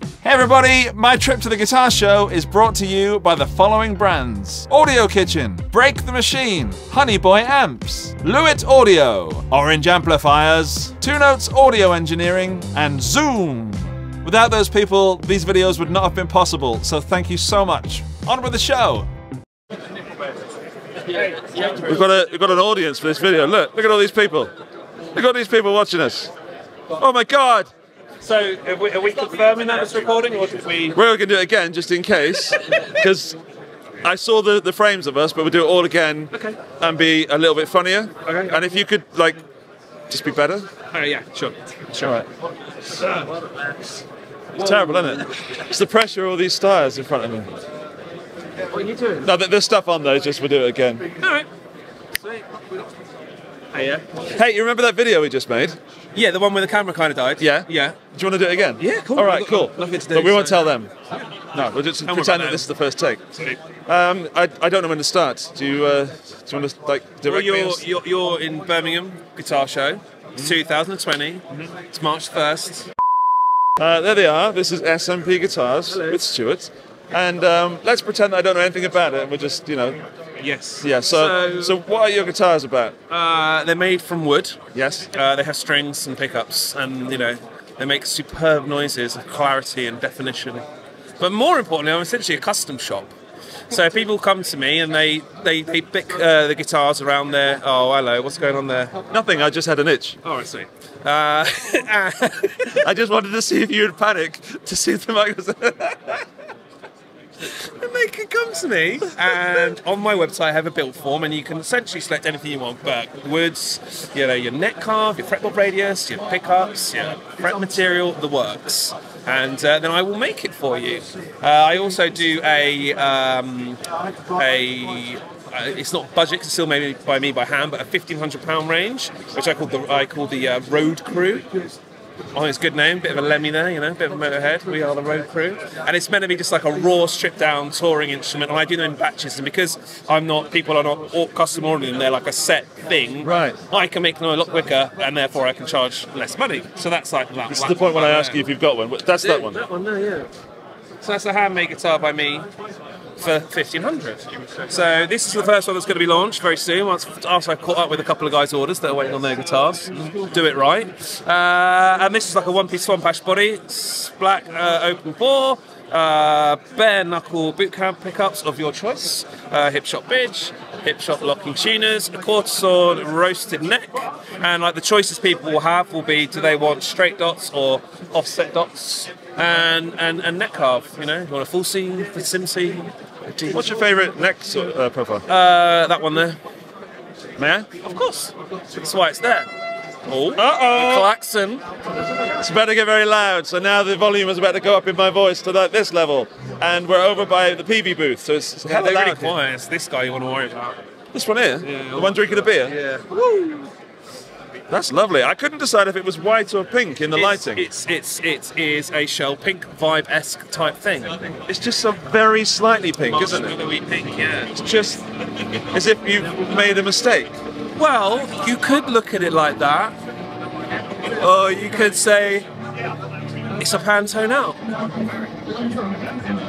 Hey everybody, my trip to the guitar show is brought to you by the following brands Audio Kitchen, Break the Machine, Honey Boy Amps, Lewitt Audio, Orange Amplifiers, Two Notes Audio Engineering, and Zoom. Without those people, these videos would not have been possible, so thank you so much. On with the show! We've got, a, we've got an audience for this video. Look, look at all these people. Look at all these people watching us. Oh my god! So, are we, are we confirming that it's recording, or did we? We're going to do it again just in case, because I saw the, the frames of us, but we'll do it all again Okay. and be a little bit funnier. Okay. And if you could, like, just be better. Oh yeah, sure. sure. All right. It's terrible, isn't it? It's the pressure of all these stars in front of me. What are you doing? No, there- there's stuff on those, just we'll do it again. All right. Sweet. Hey, yeah. Hey, you remember that video we just made? Yeah, the one where the camera kind of died. Yeah? Yeah. Do you want to do it again? Yeah, cool. All right, cool. nothing to do, but we won't tell them. No, we'll just pretend that this is the first take. Um, I, I don't know when to start. Do you, uh, do you want to like direct Well, me? you're, as- you're you're in Birmingham Guitar Show. It's 2020. It's March 1st. Uh, there they are. This is SMP Guitars with Stuart. And um, let's pretend that I don't know anything about it. And we'll just, you know, Yes. yeah. So, so, So, what are your guitars about? uh, they're made from wood. Yes. Uh, they have strings and pickups, and you know they make superb noises of clarity and definition. But more importantly, I'm essentially a custom shop. So people come to me and they they, they pick uh, the guitars around there. Oh, hello, what's going on there? Nothing. I just had an itch. Oh, I see. Uh, I just wanted to see if you would panic to see if the mic was. and they can come to me, and on my website I have a build form, and you can essentially select anything you want. But woods, you know, your neck carve, your fretboard radius, your pickups, your fret material, the works. And uh, then I will make it for you. Uh, I also do a um, a uh, it's not budget, it's still made by me by hand, but a fifteen hundred pound range, which I call the I call the uh, Road Crew. Oh, it's a good name. Bit of a Lemmy there, you know, bit of a motorhead. We are the road crew. And it's meant to be just like a raw, stripped down touring instrument. And I do them in batches. And because I'm not, people are not custom ordering them, they're like a set thing. Right. I can make them a lot quicker and therefore I can charge less money. So that's like that. This is the point when I ask you if you've got one. That's that one. That one there, yeah. So that's a handmade guitar by me for 1500 So this is the first one that's going to be launched very soon. Once after I've caught up with a couple of guys' orders that are waiting on their guitars, do it right. Uh, and this is like a one-piece swamp ash body, It's black uh, open pore. Uh, bare knuckle boot camp pickups of your choice, uh, Hipshot bridge, Hipshot locking tuners, a quartersawn roasted neck, and like the choices people will have will be do they want straight dots or offset dots, and and, and neck carve. You know, you want a full C, a slim C. a G- What's your favourite neck sort uh, profile? Uh, that one there. May I? Of course, that's why it's there. Oh, Uh-oh. the klaxon. It's about to get very loud, so now the volume is about to go up in my voice to like this level, and we're over by the PV booth, so it's, it's Yeah, hella they're really here. quiet. It's this guy you want to worry about. This one here, Yeah. the one drinking a beer. Yeah. That's lovely. I couldn't decide if it was white or pink in the lighting. It's it's it is a shell pink vibe esque type thing. It's just a very slightly pink, isn't it? Pink, yeah. It's just as if you've made a mistake. Well, you could look at it like that, or you could say it's a Pantone out.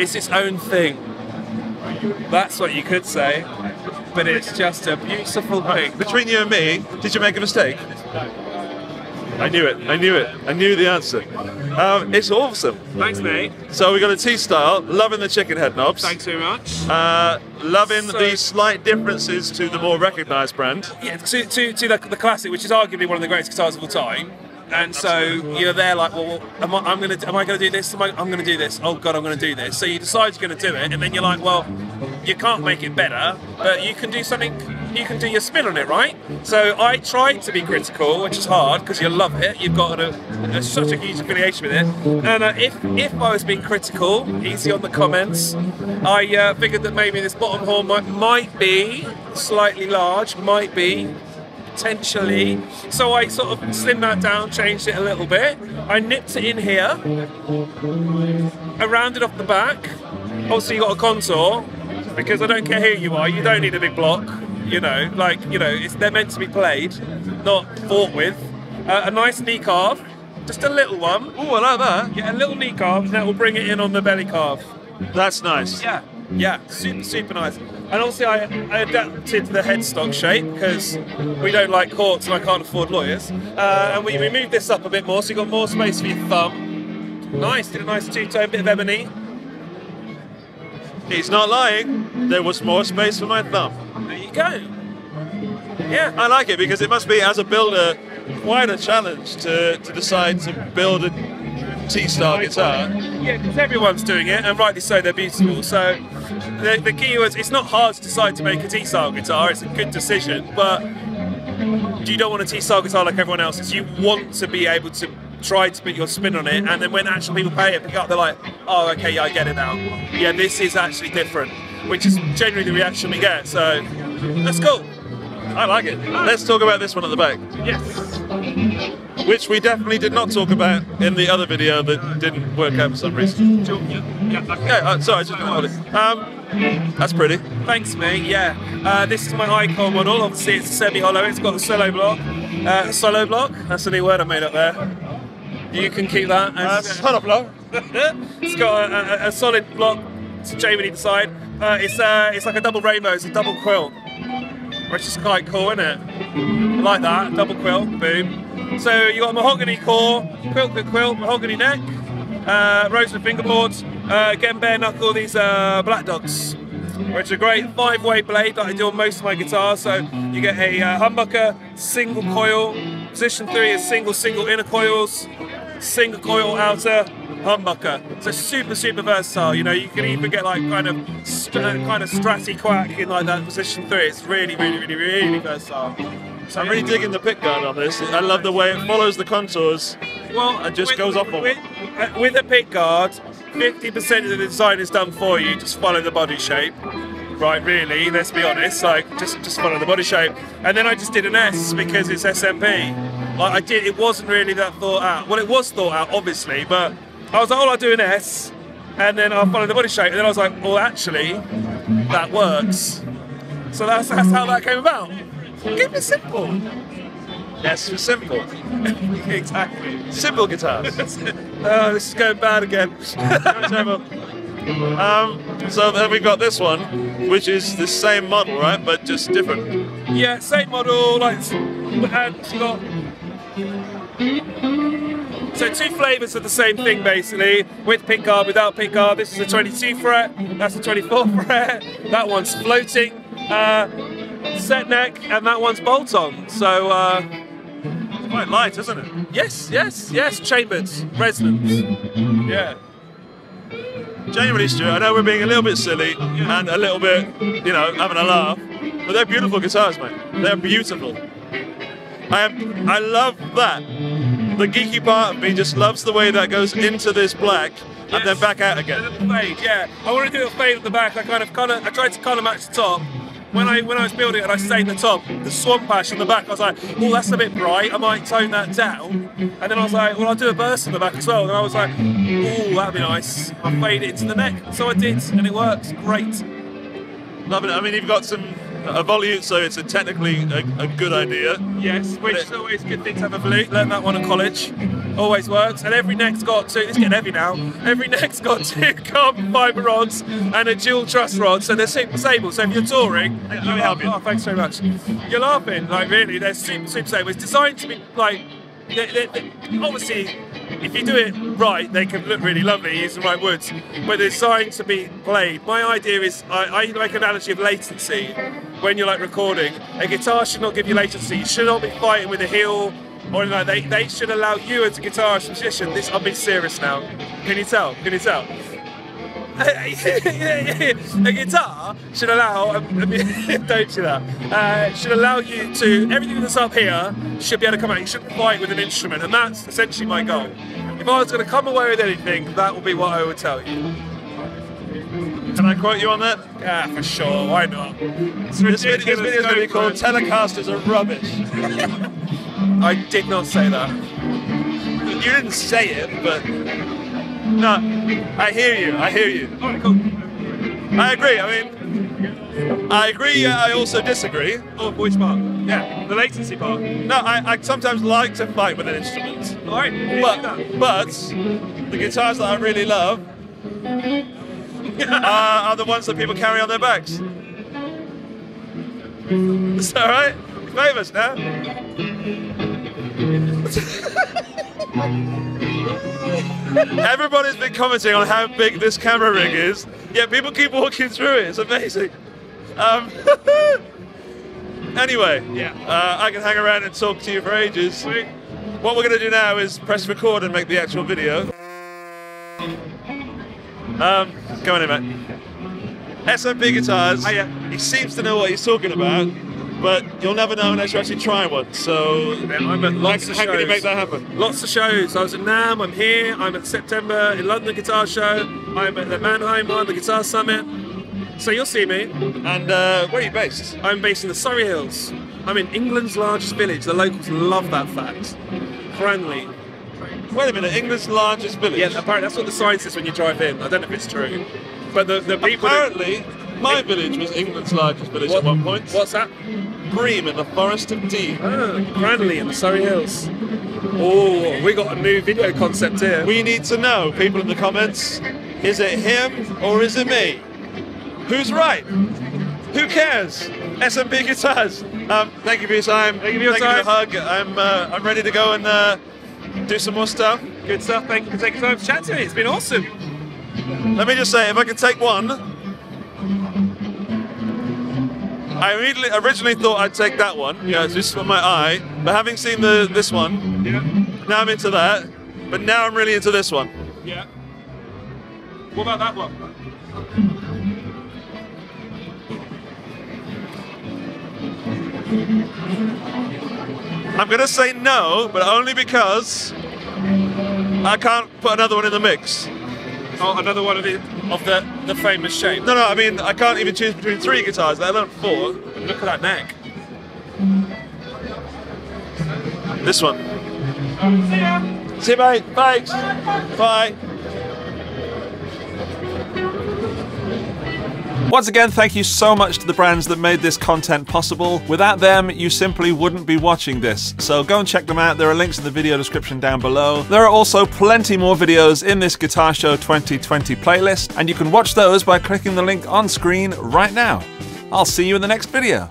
It's its own thing. That's what you could say, but it's just a beautiful pink. Between you and me, did you make a mistake? I knew it. I knew it. I knew the answer. Um, it's awesome. Thanks, mate. So we got a T style, loving the chicken head knobs. Thanks very much. Uh, loving So- the slight differences to the more recognised brand. yeah, to, to, to the, the classic, which is arguably one of the greatest guitars of all time. And so you're there like, well, am I, I'm gonna, am I gonna do this? Am I, I'm gonna do this. Oh God, I'm gonna do this. So you decide you're gonna do it, and then you're like, well, you can't make it better, but you can do something. You can do your spin on it, right? So I tried to be critical, which is hard because you love it. You've got a, a, such a huge affiliation with it. And uh, if if I was being critical, easy on the comments, I uh, figured that maybe this bottom horn might might be slightly large, might be potentially. So I sort of slimmed that down, changed it a little bit. I nipped it in here. I rounded off the back. Obviously, you got a contour because I don't care who you are. You don't need a big block. You know, like you know, it's, they're meant to be played, not fought with. Uh, a nice knee carve. just a little one. Oh, I like that. Get a little knee carve, and that will bring it in on the belly carve. That's nice. Yeah, yeah, super, super nice. And also, I, I adapted the headstock shape because we don't like courts and I can't afford lawyers. Uh, and we, we moved this up a bit more, so you got more space for your thumb. Nice, did a nice two-tone bit of ebony. He's not lying. There was more space for my thumb. There you go. Yeah, I like it because it must be, as a builder, quite a challenge to, to decide to build a T-style guitar. Yeah, because everyone's doing it, and rightly so, they're beautiful. So the, the key was it's not hard to decide to make a T-style guitar, it's a good decision, but you don't want a T-style guitar like everyone else's. You want to be able to try to put your spin on it, and then when actual people pay it, pick up, they're like, oh, okay, yeah, I get it now. Yeah, this is actually different, which is generally the reaction we get. So that's cool. I like it. Let's talk about this one at the back. Yes. Which we definitely did not talk about in the other video that didn't work out for some reason. Yeah, okay. Yeah, uh, sorry, I just hold it. Um, that's pretty. Thanks, mate. Yeah, uh, this is my Ichor model. Obviously, it's a semi-hollow. It's got a solo block. Uh, solo block. That's a new word I made up there. You can keep that. Uh, solo block. it's got a, a, a solid block to chain either side. Uh, it's uh, it's like a double rainbow. It's a double quilt, which is quite cool, isn't it? I like that double quilt. Boom. So you got a mahogany core, quilt, quilt, quilt, mahogany neck, uh, rosewood fingerboards. Uh, again, bare knuckle. These uh, black dogs which are great five-way blade that I do on most of my guitars. So you get a uh, humbucker, single coil, position three is single single inner coils, single coil outer, humbucker. So super super versatile. You know, you can even get like kind of st- kind of stratty quack in like that position three. It's really really really really versatile. So I'm really digging the pick guard on this. I love the way it follows the contours. Well, and just with, goes off on with, uh, with a pick guard. 50% of the design is done for you. Just follow the body shape. Right, really, let's be honest, like just just follow the body shape. And then I just did an S because it's SMP. Like I did it wasn't really that thought out. Well it was thought out obviously, but I was like, oh I'll do an S and then I'll follow the body shape. And then I was like, well actually, that works. So that's that's how that came about. Keep it simple. Yes, for simple. exactly. Simple guitars. oh, this is going bad again. um, so then we've got this one, which is the same model, right? But just different. Yeah, same model, like, and you got. So two flavours of the same thing basically, with pickguard, without pickguard. This is a 22 fret, that's a 24 fret. That one's floating, uh, set neck, and that one's bolt on. So. Uh, it's quite light, isn't it? Yes, yes, yes. Chambered, resonance. Yeah. Genuinely, Stuart, I know we're being a little bit silly and a little bit, you know, having a laugh, but they're beautiful guitars, mate. They're beautiful. I am, I love that. The geeky part of me just loves the way that goes into this black and then back out again. Fade, yeah. I want to do a fade at the back. I kind of, kind of, I tried to kind of match the top. When I when I was building it and I stayed the top, the swamp ash in the back, I was like, oh, that's a bit bright. I might tone that down. And then I was like, well, I'll do a burst in the back as well. And I was like, oh, that'd be nice. I'll fade it into the neck. So I did, and it works. Great. Loving it. I mean, you've got some a volute, so it's a technically a, a good idea. Yes, which is always a good thing to have a volute. Learned that one at college. Always works. And every neck's got two. It's getting heavy now. Every neck's got two carbon fibre rods and a dual truss rod, so they're super stable. So if you're touring, Let me help you. Oh, thanks very much. You're laughing, like really. They're super super stable. It's designed to be like, they they they obviously. If you do it right, they can look really lovely using the right woods, but they're designed to be played. My idea is, I, I make an analogy of latency when you're like recording. A guitar should not give you latency. You should not be fighting with a heel or anything like that. They, they should allow you as a guitarist musician. This I'm being serious now. Can you tell? Can you tell? a guitar should allow, don't do that, uh, should allow you to, everything that's up here should be able to come out. You shouldn't fight with an instrument, and that's essentially my goal. If I was going to come away with anything, that would be what I would tell you. Can I quote you on that? Yeah, for sure, why not? It's This video, this video is going to be called. Telecasters are rubbish. I did not say that. You didn't say it, but no, I hear you. I hear you. Alright, cool. I agree. I mean, I agree. Uh, I also disagree. Oh, which part? Yeah, the latency part. No, I, I sometimes like to fight with an instrument. All right. But, but the guitars that I really love are, are the ones that people carry on their backs. Is that right? Famous now. Everybody's been commenting on how big this camera rig is. Yeah, people keep walking through it. It's amazing. Um, anyway, Yeah. uh, I can hang around and talk to you for ages. What we're going to do now is press record and make the actual video. Um, go on in, mate. SMP guitars. He seems to know what he's talking about, but you'll never know unless you actually try one. So, I'm at lots how, of how can you shows. make that happen? Lots of shows. I was at NAMM, I'm here, I'm at September in London Guitar Show, I'm at the Mannheim one, the Guitar Summit. So you'll see me. And uh, where are you based? I'm based in the Surrey Hills. I'm in England's largest village. The locals love that fact. Cranleigh. Wait a minute, England's largest village. Yeah, apparently that's what the sign says when you drive in. I don't know if it's true. But the, the people. that- Apparently, my village was England's largest village What- at one point. What's that? Bream in the Forest of Dean. Ah, Cranleigh in the Surrey Hills. Oh, we got a new video concept here. We need to know, people in the comments, is it him or is it me? Who's right? Who cares? SMP guitars. Um, thank you for your time. Thank you for your the time. hug. I'm uh, I'm ready to go and uh, do some more stuff. Good stuff. Thank you for taking time to chat to me. It's been awesome. Let me just say, if I could take one, I immediately, originally thought I'd take that one. Yeah, it's just for my eye. But having seen the this one, Yeah. now I'm into that. But now I'm really into this one. Yeah. What about that one? I'm gonna say no, but only because I can't put another one in the mix. Oh, another one of the of the, the famous shape. No, no, I mean I can't even choose between three guitars, let alone four. Look at that neck. This one. See you, mate. Thanks. Bye. Once again, thank you so much to the brands that made this content possible. Without them, you simply wouldn't be watching this. So go and check them out. There are links in the video description down below. There are also plenty more videos in this Guitar Show 2020 playlist, and you can watch those by clicking the link on screen right now. I'll see you in the next video.